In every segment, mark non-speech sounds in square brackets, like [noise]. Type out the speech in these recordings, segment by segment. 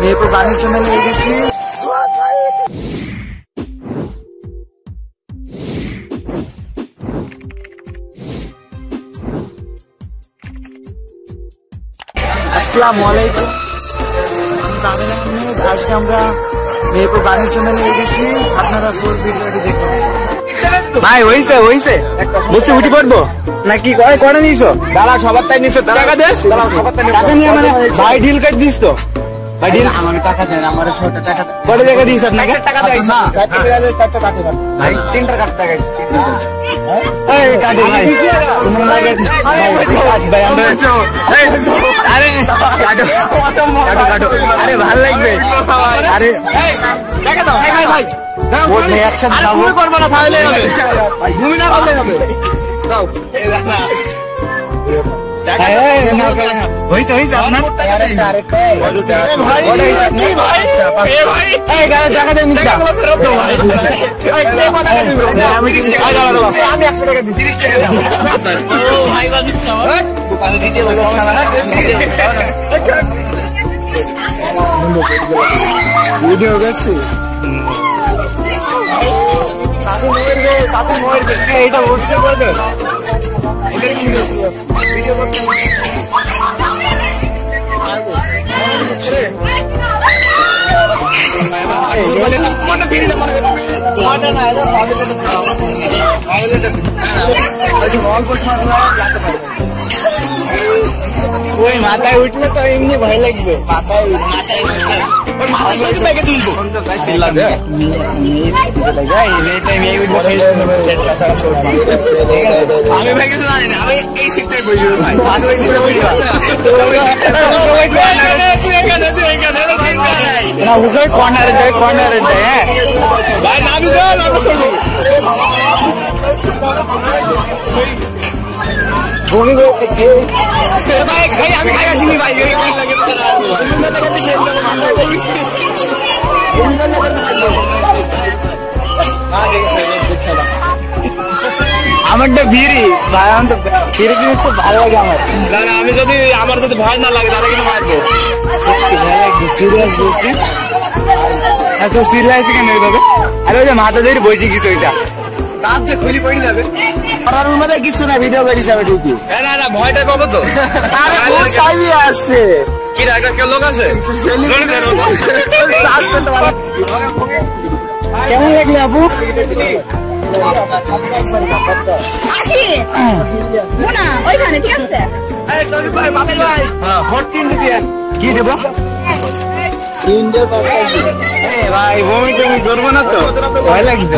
মেহেরপুর বাণিজ্য মেলায় গেছি আসসালামু আলাইকুম আমি তামিল আহমেদ আজকে আমরা মেহেরপুর বাণিজ্য মেলায় গেছি আপনারা ফুল ভিডিওটি দেখুন ভাই হইছে হইছে। বলছি উঠি পড়ব? নাকি কয় কটা নিছো? দাঁড়া সবার তাই নিছো টাকা দেস সবার তাই টাকা নিয়ে মানে ভাই ডিল কাট দিস তো। ভাই ডিল আমাকে টাকা দেন আমার শোটা টাকা দেন। কত টাকা দিস আপনাকে? টাকা দেয় না। চারটে টাকা দেয় চারটে টাকা দেন ভাই তিনটা টাকা টাকা এই কাটে ভাই। তোমরা লাগে ভাই আমরা আরে কাটো কাটো। কাটো আরে ভালো লাগবে। আরে ভাই। ভাই ভাই। ভাই একসাথে যাব করব না তাহলে হবে। [laughs] ঘুমি না করলে হবে। এই, এই, না, না, না। ভিডিও করছি শাশু ময়ের গে শাশু ময়ের গে এইটা উঠতে বলবে ভিডিও করতে মানে ভিড়টা মানে ওই মাথায় উঠলে তো এমনি ভয় লাগবে মাথায় মাথায় সহিত ব্যাগে তুলবো আমি ব্যাগে জানি না আমি এই সিটটাই বইবো ভাই আমি ওই সিটে বইবো কর্নারে যায় কর্নারে যায় হ্যাঁ ভাই নামি যাও নামি চলবো ভাই ভাই আমি খাই আসিনি ভাই ওই আমারটা ভিড়ি ভাই আমার তো ভিড়ি জিনিস তো ভালো লাগে আমার। না আমি যদি আমার যদি ভয় না লাগে তাহলে কিন্তু মারবো। সিরিয়াস কেন এইভাবে? আরে ওই যে মাথা ধরে বইছি কিছু ওইটা দাঁত যে খুলি পড়ে যাবে। পড়ার কিছু না ভিডিও করিস আমি ঢুকি। না না ভয়টা পাবো তো আরে সাইজে আসছে? কি একটা কেউ লোক আছে? কেমন লাগলে আপু? ওইখানে ঠিক আছে? দিয়ে কি দেবো? ভাই বমি টমি করব না তো। ভয় লাগছে।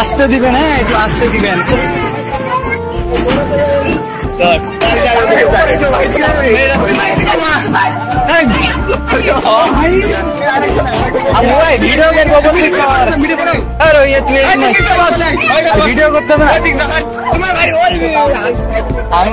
আসতে দিবেন হ্যাঁ একটু আসতে দিবেন। ভিডিও আরে ইয়ে তুই ভিডিও করতে না আমি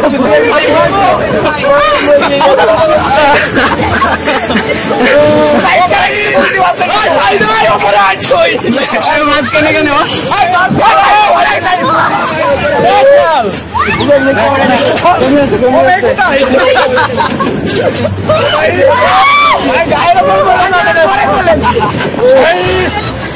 はい。